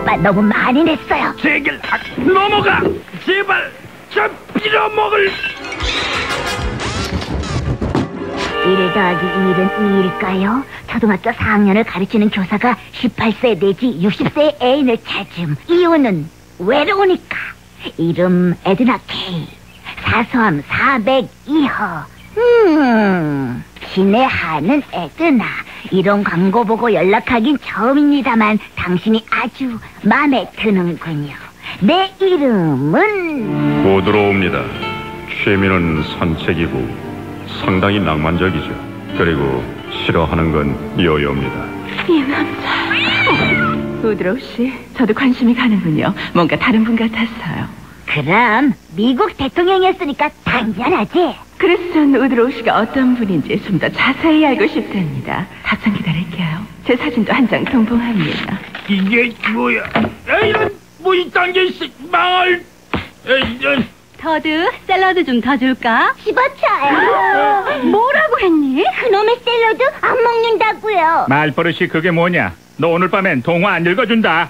아빠 너무 많이 냈어요. 제길 아, 넘어가 제발 저 빌어먹을 1 더하기 1은 2일까요? 초등학교 4학년을 가르치는 교사가 18세 내지 60세의 애인을 찾음. 이유는 외로우니까. 이름 에드나 K. 사소함 402호. 음, 신의 하는 에드나. 이런 광고 보고 연락하긴 처음입니다만 당신이 아주 마음에 드는군요. 내 이름은 못 들어옵니다. 취미는 산책이고 상당히 낭만적이죠. 그리고 싫어하는 건 여여입니다. 이 남자. 우드로우 씨, 저도 관심이 가는군요. 뭔가 다른 분 같았어요. 그럼 미국 대통령이었으니까 당연하지. 그래서 전 우드로우 씨가 어떤 분인지 좀 더 자세히 알고 싶답니다. 답장 기다릴게요. 제 사진도 한 장 동봉합니다. 이게 뭐야 에이 이런 뭐 이딴 게 있어 망할 에이 이런 터드, 샐러드 좀 더 줄까? 집어쳐요. 뭐라고 했니? 그놈의 샐러드 안 먹는다고요. 말버릇이 그게 뭐냐? 너 오늘 밤엔 동화 안 읽어준다.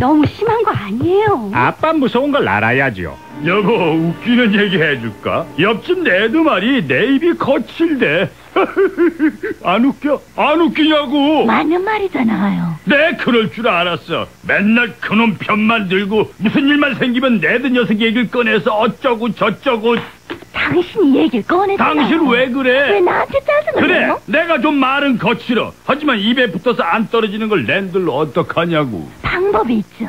너무 심한 거 아니에요. 아빠 무서운 걸 알아야지요. 여보 웃기는 얘기 해줄까? 옆집 내두 말이 내 입이 거칠대 안 웃겨? 안 웃기냐고 맞는 말이잖아요. 내 그럴 줄 알았어 맨날 그놈 편만 들고 무슨 일만 생기면 내드 녀석 얘기를 꺼내서 어쩌고 저쩌고 당신이 얘기를 꺼내잖아요. 당신 왜 그래? 왜 나한테 짜증을 그래 내요? 내가 좀 말은 거칠어 하지만 입에 붙어서 안 떨어지는 걸 랜들 어떡하냐고 방법이 있죠.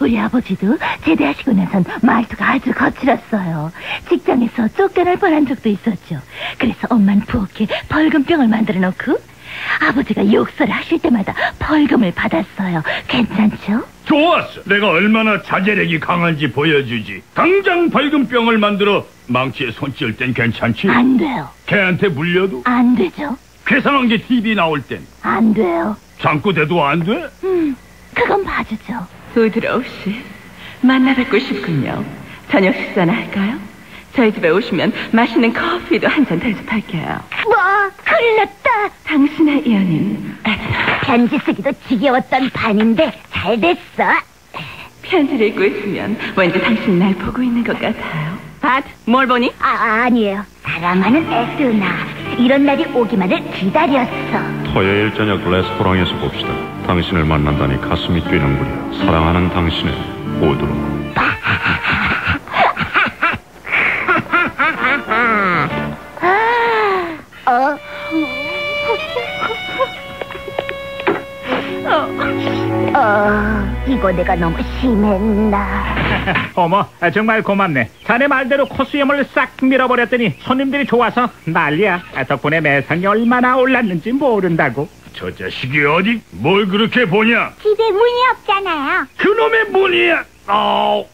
우리 아버지도 제대하시고 나선 말투가 아주 거칠었어요. 직장에서 쫓겨날 뻔한 적도 있었죠. 그래서 엄만 부엌에 벌금병을 만들어 놓고 아버지가 욕설을 하실 때마다 벌금을 받았어요. 괜찮죠? 좋았어 내가 얼마나 자제력이 강한지 보여주지 당장 벌금병을 만들어 망치에 손 찌을 땐 괜찮지? 안 돼요. 걔한테 물려도 안 되죠. 괴상한 게 TV 나올 땐 안 돼요. 잠꼬대도 안 돼? 음, 그건 봐주죠. 우드로우 씨, 만나 뵙고 싶군요. 저녁 식사나 할까요? 저희 집에 오시면 맛있는 커피도 한 잔 대접할게요. 뭐, 큰일 났다. 당신의 연인. 편지 쓰기도 지겨웠던 판인데 잘 됐어. 편지를 읽고 있으면 왠지 당신이 날 보고 있는 것 같아요. 바트, 뭘 보니? 아, 아니에요. 사랑하는 에드나. 이런 날이 오기만을 기다렸어. 토요일 저녁 레스토랑에서 봅시다. 당신을 만난다니 가슴이 뛰는군요. 사랑하는 당신의 오드로. 어, 이거 내가 너무 심했나. 어머, 아, 정말 고맙네. 자네 말대로 코수염을 싹 밀어버렸더니 손님들이 좋아서 난리야. 아, 덕분에 매상이 얼마나 올랐는지 모른다고. 저 자식이 어디 뭘 그렇게 보냐 집에 문이 없잖아요. 그놈의 문이야 아우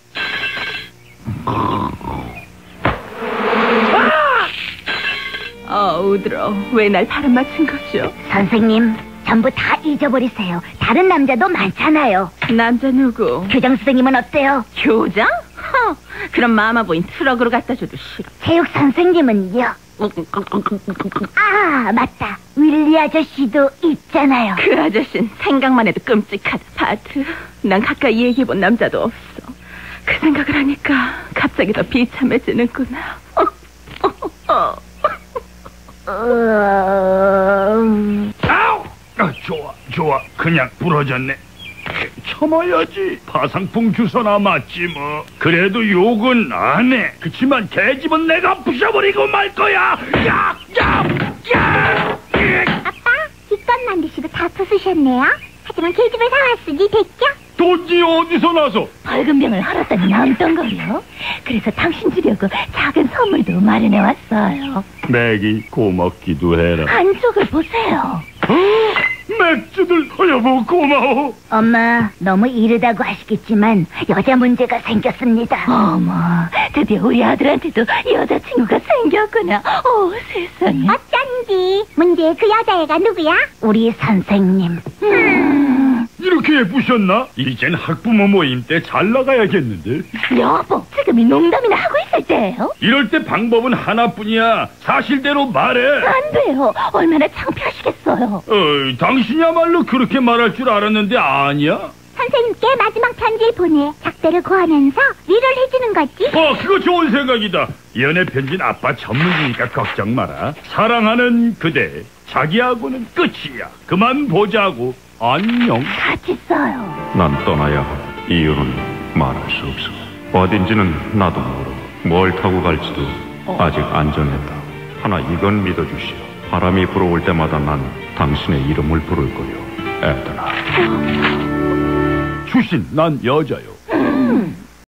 어, 우드로우, 왜날 바람 맞춘 거죠? 선생님, 전부 다 잊어버리세요. 다른 남자도 많잖아요. 남자 누구? 교장 선생님은 어때요? 교장? 허, 그럼 마마보인 트럭으로 갖다 줘도 싫어. 체육 선생님은요? 아, 맞다. 윌리 아저씨도 있잖아요. 그 아저씨는 생각만 해도 끔찍하다. 바트, 난 가까이 얘기해본 남자도 없어. 그 생각을 하니까 갑자기 더 비참해지는구나. 음, 아우 아, 좋아 그냥 부러졌네 참아야지 파상풍 주소나 맞지 뭐 그래도 욕은 안 해 그치만 개집은 내가 부셔버리고 말 거야 야 야 야 아빠, 뒷건 만드시고 다 부수셨네요. 하지만 계집을 사왔으니 됐죠? 돈이 어디서 나서 벌금병을 하루다니 남던거려. 그래서 당신 주려고 작은 선물도 마련해 왔어요. 맥이 고맙기도 해라 안쪽을 보세요. 맥주들 어, 여보 고마워 엄마, 너무 이르다고 하시겠지만 여자 문제가 생겼습니다. 어머, 드디어 우리 아들한테도 여자친구가 생겼구나. 오, 세상에. 어쩐지. 문제 그 여자애가 누구야? 우리 선생님. 음, 이렇게 예쁘셨나? 이젠 학부모 모임 때 잘 나가야겠는데? 여보, 지금이 농담이나 하고 있을 때예요? 이럴 때 방법은 하나뿐이야. 사실대로 말해. 안 돼요. 얼마나 창피하시겠어요. 어이, 당신이야말로 그렇게 말할 줄 알았는데 아니야? 선생님께 마지막 편지를 보내 작대를 구하면서 위로를 해주는 거지. 어, 그거 좋은 생각이다. 연애 편지는 아빠 전문이니까 걱정 마라. 사랑하는 그대, 자기하고는 끝이야. 그만 보자고. 안녕. 같이 써요. 난 떠나야 할 이유는 말할 수 없어. 어딘지는 나도 모르고 뭘 타고 갈지도 아직 안 정했다. 하나 이건 믿어주시오. 바람이 불어올 때마다 난 당신의 이름을 부를 거요. 애들아. 주신, 난 여자요.